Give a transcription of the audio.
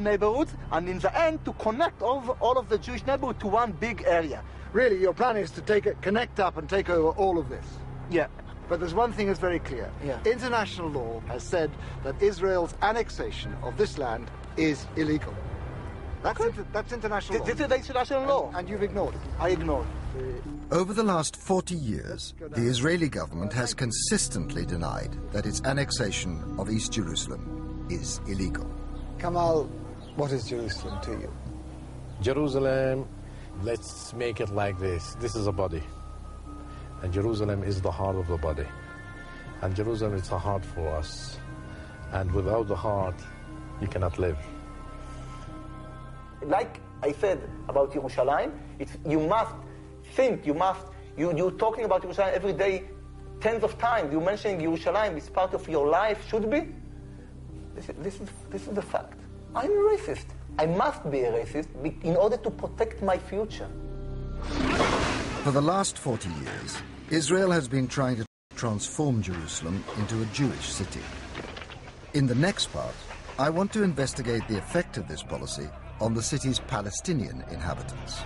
neighborhoods and in the end to connect all of, all of the Jewish neighborhood to one big area. Really, your plan is to take it, connect up and take over all of this. Yeah. But there's one thing that's very clear. Yeah. International law has said that Israel's annexation of this land is illegal. That's, Okay. inter- that's international This, law. this is the international law. And you've ignored it. I ignore. It. Over the last 40 years, the Israeli government has consistently denied that its annexation of East Jerusalem is illegal. Kamal, what is Jerusalem to you? Jerusalem, let's make it like this. This is a body. And Jerusalem is the heart of the body. And Jerusalem is the heart for us. And without the heart, you cannot live. Like I said about Yerushalayim, it's, you must think, you must, you, you're talking about Yerushalayim every day, tens of times. You're mentioning Yerushalayim is part of your life, should be. This is, this is, this is the fact. I'm a racist. I must be a racist in order to protect my future. For the last 40 years, Israel has been trying to transform Jerusalem into a Jewish city. In the next part, I want to investigate the effect of this policy on the city's Palestinian inhabitants.